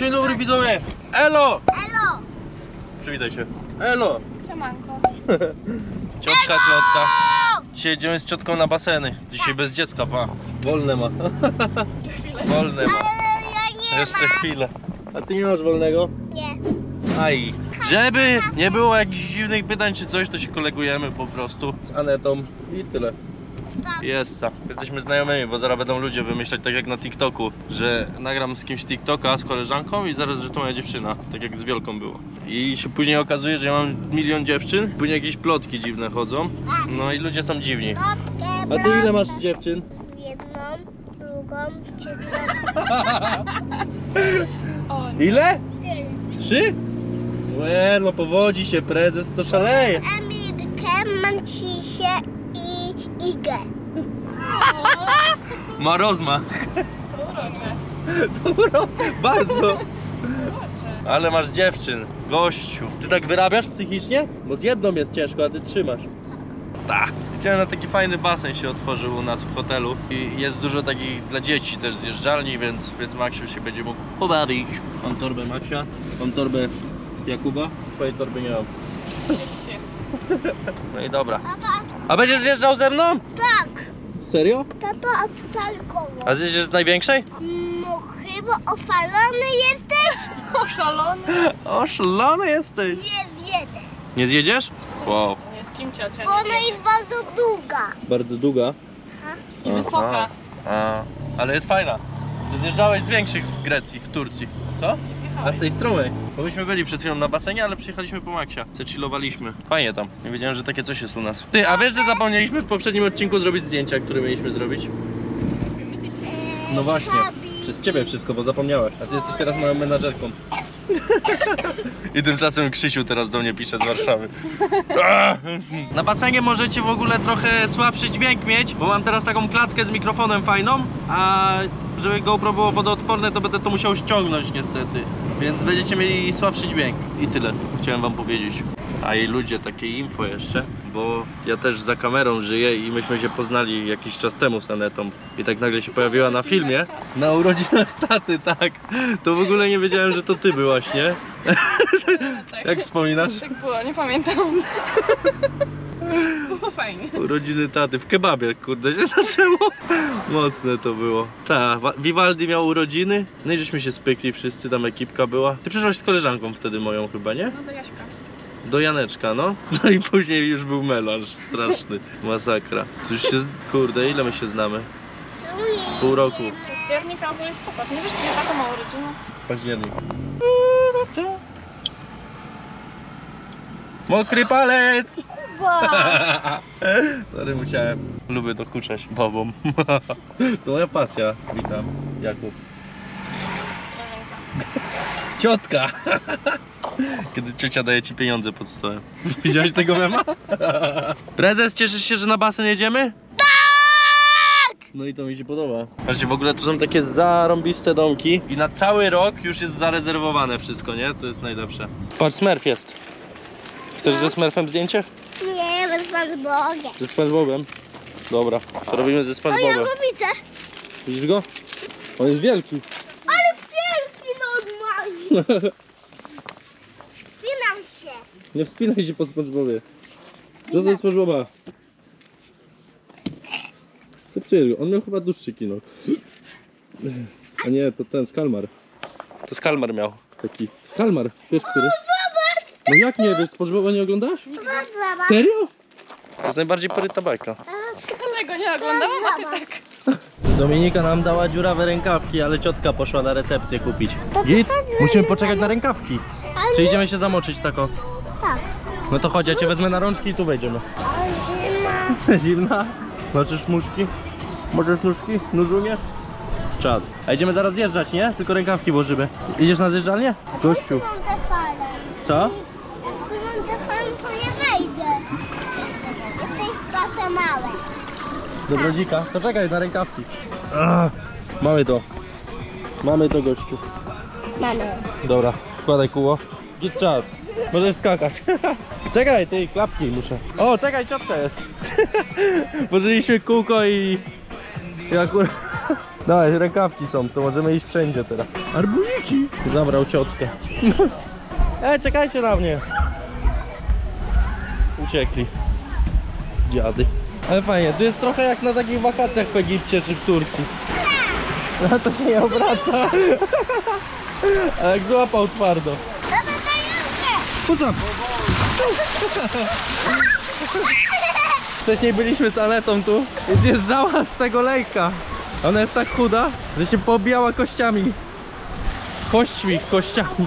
Dzień dobry widzowie! Elo! Elo! Przywitaj się. Elo! Siemanko. Ciotka, ciotka. Dzisiaj idziemy z ciotką na baseny. Dzisiaj bez dziecka, pa. Wolne ma. Wolne ma. Ale ja nie Jeszcze chwilę. A ty nie masz wolnego? Nie. Aj. Żeby nie było jakichś dziwnych pytań czy coś, to się kolegujemy po prostu z Anetą i tyle. Tak. Jest. Jesteśmy znajomymi, bo zaraz będą ludzie wymyślać tak jak na TikToku, że nagram z kimś TikToka z koleżanką i zaraz, że to moja dziewczyna, tak jak z Wielką było. I się później okazuje, że ja mam milion dziewczyn, później jakieś plotki dziwne chodzą, no i ludzie są dziwni. A ty ile masz dziewczyn? Jedną, drugą, trzecią. Ile? Trzy? Łe, no powodzi się, prezes to szaleje. Emilkę, Mancisię i Igę. Ma rozmach. To urocze. Dobro, bardzo. Urocze. Ale masz dziewczyn, gościu. Ty tak wyrabiasz psychicznie? Bo z jedną jest ciężko, a ty trzymasz. Tak. Chciałem na taki fajny basen się otworzył u nas w hotelu i jest dużo takich dla dzieci też zjeżdżalni, więc, więc Maksiu się będzie mógł pobawić. Mam torbę Maksia, mam torbę Jakuba, twojej torby nie mam. Gdzieś jest. No i dobra. A będziesz zjeżdżał ze mną? tak. Serio? Tato, a tutaj koło. A zjeżdżasz z największej? No chyba ofalony jesteś? Oszalony. O, szalony jesteś. Nie jeden. Nie zjedziesz? Wow. Jest kim ciocia. Bo nie ona jest bardzo długa. Bardzo długa. I wysoka. A, ale jest fajna. Ty zjeżdżałeś z większych w Grecji, w Turcji. Co? A z tej stromej. Bo myśmy byli przed chwilą na basenie, ale przyjechaliśmy po Maxia. Zechillowaliśmy. Fajnie tam. Nie wiedziałem, że takie coś jest u nas. Ty, a wiesz, że zapomnieliśmy w poprzednim odcinku zrobić zdjęcia, które mieliśmy zrobić? No właśnie. Przez ciebie wszystko, bo zapomniałeś. A ty jesteś teraz moją menadżerką. I tymczasem Krzysiu teraz do mnie pisze z Warszawy. Na basenie możecie w ogóle trochę słabszy dźwięk mieć, bo mam teraz taką klatkę z mikrofonem fajną, a żeby GoPro było wodoodporne, to będę to musiał ściągnąć niestety. Więc będziecie mieli słabszy dźwięk. I tyle chciałem wam powiedzieć. A i ludzie, takie info jeszcze, bo ja też za kamerą żyję i myśmy się poznali jakiś czas temu z Anetą i tak nagle się pojawiła na filmie. Na urodzinach taty, tak. To w ogóle nie wiedziałem, że to ty byłaś, nie? Tak. Jak wspominasz? Tak było, nie pamiętam. Było fajnie. Urodziny taty w kebabie, kurde, się zaczęło. Mocne to było. Tak, Vivaldi miał urodziny, no i żeśmy się spykli wszyscy, tam ekipka była. Ty przyszłaś z koleżanką wtedy moją chyba, nie? No to Jaśka. Do Janeczka, no. No i później już był melanż straszny. Masakra. Już się, kurde, ile my się znamy? Pół roku. Październik albo listopad. Nie wiesz, kiedy taką ma urodzinę? Październik. Mokry palec! Kuba. Sorry, musiałem. Lubię dokuczać babom. To moja pasja. Witam, Jakub. Ciotka! Kiedy ciocia daje ci pieniądze pod stołem. Widziałeś tego mema? Prezes, cieszysz się, że na basen jedziemy? Tak! No i to mi się podoba. Patrzcie, w ogóle tu są takie zarąbiste domki i na cały rok już jest zarezerwowane wszystko, nie? To jest najlepsze. Patrz, Smurf jest. Chcesz ze Smurfem zdjęcie? Nie, bez Pan Bogiem. Ze SpongeBobem? Dobra, to robimy ze O, ja SpongeBobem. go widzę. Widzisz go? On jest wielki. Ale wielki normalnie. Spinam się. Nie wspinaj się po SpongeBobie. Co za SpongeBoba? Zepsujesz go. On miał chyba dłuższy kino. A nie, to ten Skalmar. To Skalmar miał. Taki. Skalmar. Wiesz który? No jak nie wiesz? SpongeBoba nie oglądasz? Zobacz. Serio? To jest najbardziej poryta bajka. Kolego nie oglądałam, a ty tak. Dominika nam dała dziurawe rękawki, ale ciotka poszła na recepcję kupić. Git? Musimy poczekać na rękawki. Ale Czy idziemy się zamoczyć tako? tak. No to chodź, ja cię wezmę na rączki i tu wejdziemy. Zima. Zimna? Znaczysz nóżki? Możesz nóżki? Nóżunie? Czad. A idziemy zaraz zjeżdżać, nie? Tylko rękawki włożymy. Idziesz na zjeżdżalnię? Gościu. Mam te fale. Co? Mam te fale, to nie wejdę. Jesteś takie małe. Do brodzika? To czekaj na rękawki. Ach, mamy to. Mamy to, gościu. Mamy. Dobra, wkładaj kóło. Git czad. Możesz skakać. czekaj, tej klapki muszę. O, czekaj, ciotka jest. Włożyliśmy kółko i... i akurat... Dawaj, rękawki są, to możemy iść wszędzie teraz. Arbuziki! Zabrał ciotkę. Ej, czekajcie na mnie! Uciekli. Dziady. Ale fajnie, tu jest trochę jak na takich wakacjach w Egipcie czy w Turcji. No to się nie obraca. A jak złapał twardo. Tata, daj rękę! Puszczam! Wcześniej byliśmy z Anetą tu i zjeżdżała z tego lejka. Ona jest tak chuda, że się pobijała kościami. Kośćmi, kościami.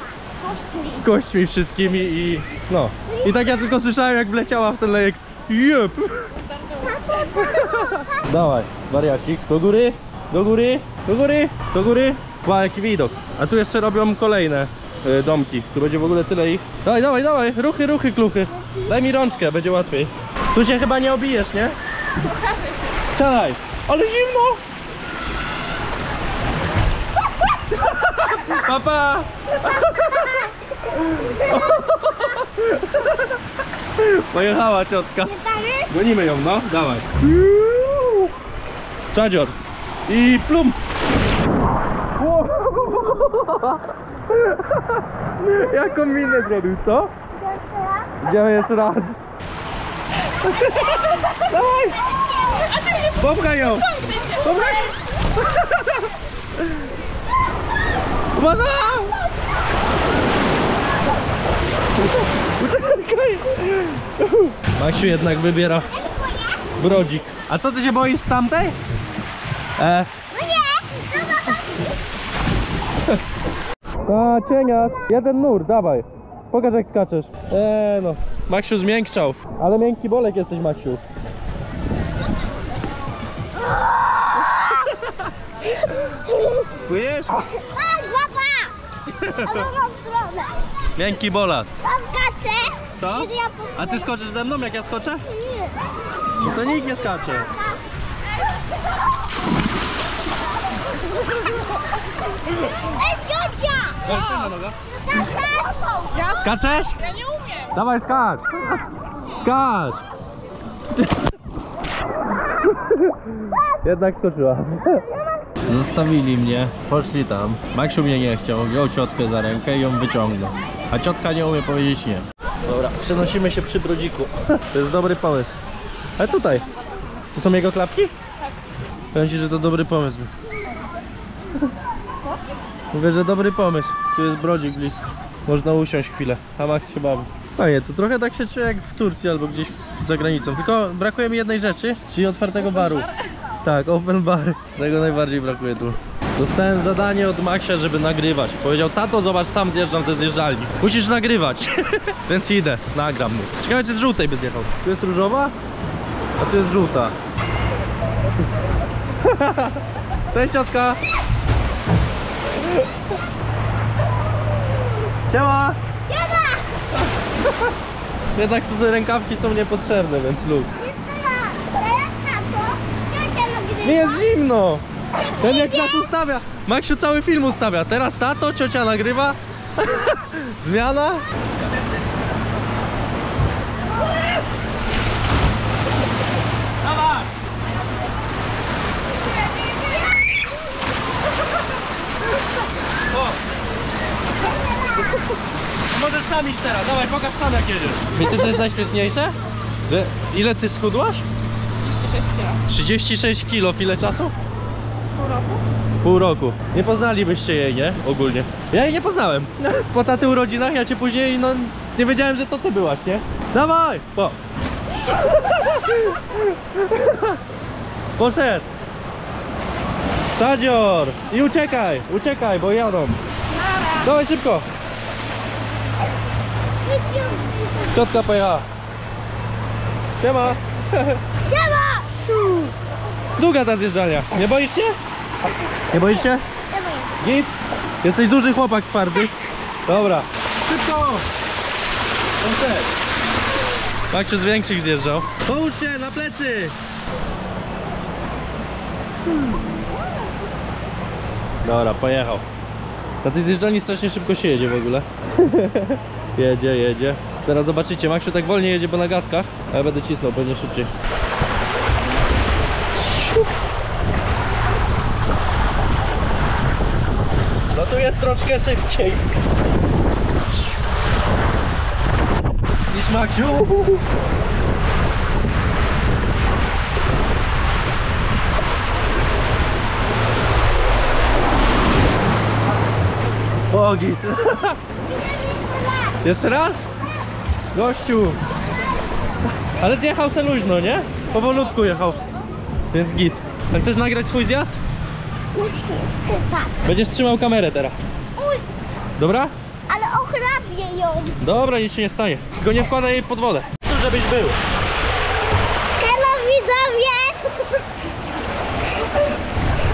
Kośćmi wszystkimi i no. I tak ja tylko słyszałem jak wleciała w ten lejek. Jep. Dawaj, wariacik. Do góry, do góry, do góry, do góry. Wow, jaki widok. A tu jeszcze robią kolejne y, domki. Tu będzie w ogóle tyle ich. Dawaj, dawaj, dawaj. Ruchy, ruchy, kluchy. Daj mi rączkę, będzie łatwiej. Tu się chyba nie obijesz, nie? Pokażę się. Siadaj. Ale zimno. Papa. Pojechała ciotka. Gonimy ją, no, dawaj. Czadzior. I plum. Jaką minę zrobił, co? Idziemy jeszcze raz. Dawaj! Popchaj ją! Popchaj! Uwaga! Uciekaj! Maksiu jednak wybiera brodzik. A co ty się boisz z tamtej? E. No nie! A, cienias. Jeden nur, dawaj. Pokaż jak skaczesz. Eee no. Maksiu zmiękczał. Ale miękki bolek jesteś, Maksiu. Czujesz? A, papa! A drugą stronę. Miękki bolat. Mam kacę. Co? A ty skoczysz ze mną jak ja skoczę? Nie. No to nikt nie skacze. Ej, Siocia! Co! Ja, Skaczesz? ja nie umiem. Dawaj, skacz! Skacz! Jednak skoczyła. Zostawili mnie, poszli tam. Maksiu mnie nie chciał, wziął ciotkę za rękę i ją wyciągnął. A ciotka nie umie powiedzieć nie. Dobra, przenosimy się przy brodziku. To jest dobry pomysł. Ale tutaj. To są jego klapki? Tak. Powiem ci, że to dobry pomysł. Mówię, że dobry pomysł. Tu jest brodzik blisko. Można usiąść chwilę, a Max się bawi. Fajnie, to trochę tak się czuję jak w Turcji albo gdzieś za granicą. Tylko brakuje mi jednej rzeczy, czyli otwartego baru. Tak, open bar. Tego najbardziej brakuje tu. Dostałem zadanie od Maxia, żeby nagrywać. Powiedział, tato zobacz, sam zjeżdżam ze zjeżdżalni. Musisz nagrywać. Więc idę, nagram mu. Ciekawe, czy z żółtej by zjechał. Tu jest różowa, a tu jest żółta. Cześć ciotka! Siema! Siada! Jednak tu rękawki są niepotrzebne, więc luz. Teraz tato, ciocia nagrywa. Nie jest zimno! Ten jak nas ustawia. Maksiu cały film ustawia. Teraz tato, ciocia nagrywa. Zmiana. Możesz sam iść teraz, dawaj pokaż sam jak jedziesz. Wiecie co jest najśmieszniejsze? Że ile ty schudłaś? 36 kg. 36 kilo w ile czasu? Pół roku. Pół roku. Nie poznalibyście jej, nie? Ogólnie. Ja jej nie poznałem. Po taty urodzinach ja cię później, no nie wiedziałem, że to ty byłaś, nie? Dawaj! Po. Poszedł. Sadzior! I uciekaj, uciekaj, bo jadą. Dawaj szybko. Ciotka pojechała. Siema. Siada! Długa ta zjeżdżalnia. Nie boisz się? Nie boisz się? Nie boję. Git? Jesteś duży chłopak twardy. Dobra. Szybko! On też. Maksiu z większych zjeżdżał. Połóż się na plecy! Dobra, pojechał. Na tej zjeżdżalni strasznie szybko się jedzie w ogóle. jedzie, jedzie. Teraz zobaczycie, Maksiu tak wolniej jedzie, bo na gadkach, a ja będę cisnął pewnie szybciej. Tu jest troszkę szybciej. Niż Maksiu. Bogit. Jeszcze raz? Gościu. Ale zjechał se luźno, nie? Powolutku jechał. Więc git. A chcesz nagrać swój zjazd? Tak. Będziesz trzymał kamerę teraz. Uj, Dobra? ale ochrabię ją. Dobra, nic się nie stanie. Tylko nie wkładaj jej pod wodę. Tu żebyś był. Hello widzowie!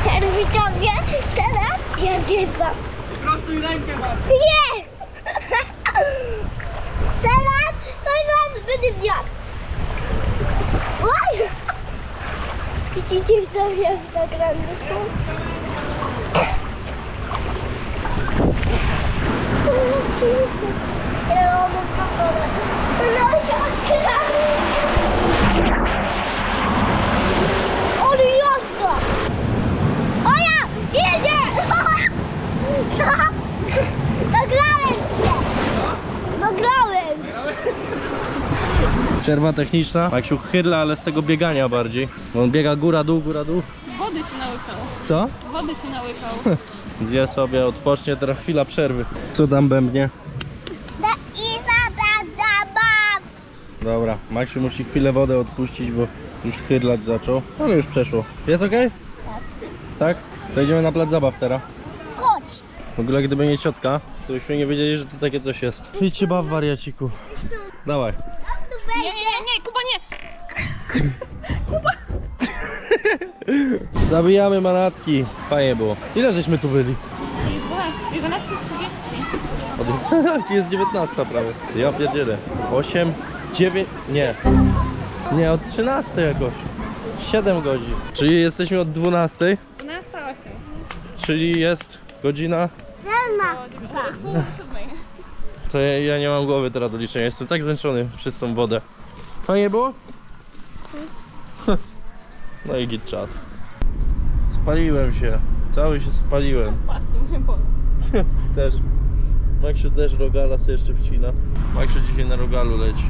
Hello widzowie! Teraz jedyna. Prostuj rękę Nie! Teraz to zaraz będzie zjazd. Widzicie widzowie w nagraniu są? Ale jazda! O ja! Jedzie! Nagrałem się! Nagrałem! Przerwa techniczna. Maksiu chyrla, ale z tego biegania bardziej. On biega góra, dół, góra, dół. Wody się nałykało. Co? Wody się nałykało. Zje sobie, odpocznie, teraz chwila przerwy. Co tam bębnie? Dobra, Maksiu musi chwilę wodę odpuścić, bo już chydlać zaczął. Ale już przeszło. Jest ok? Tak. Tak? To idziemy na plac zabaw teraz. Chodź! W ogóle gdyby nie ciotka, to byśmy nie wiedzieli, że to takie coś jest. Idź się baw wariaciku. Dawaj. Nie, nie, nie, nie, Kuba nie! Zabijamy manatki. Fajnie było. Ile żeśmy tu byli? 11, 11.30. Od... jest 19 prawie. Ja pierdzielę. 8, 9, nie. Nie, od 13 jakoś. 7 godzin. Czyli jesteśmy od 12, 12, 8. czyli jest godzina. Selma! Pół do siódmej. To ja, ja nie mam głowy teraz do liczenia. Jestem tak zmęczony przez tą wodę. Fajnie było? No i git czat. Spaliłem się. Cały się spaliłem. Też. Maksiu też rogala sobie jeszcze wcina. Maksiu dzisiaj na rogalu leci.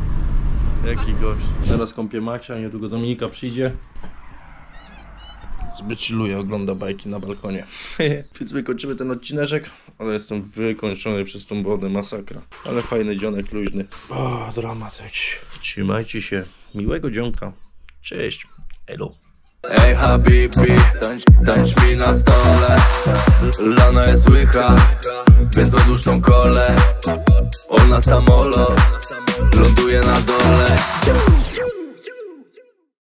Jaki gość. Teraz kąpię Maksia, niedługo Dominika przyjdzie. Zbyt chilluje, ogląda bajki na balkonie. Więc my kończymy ten odcineczek, ale jestem wykończony przez tą wodę, masakra. Ale fajny dzionek, luźny. O, dramat jakiś. Trzymajcie się. Miłego dzionka. Cześć. Elo. Ej habibi, tańcz, tańcz mi na stole Lano jest łycha, więc odłóż tą kolę Ona samolot, ląduje na dole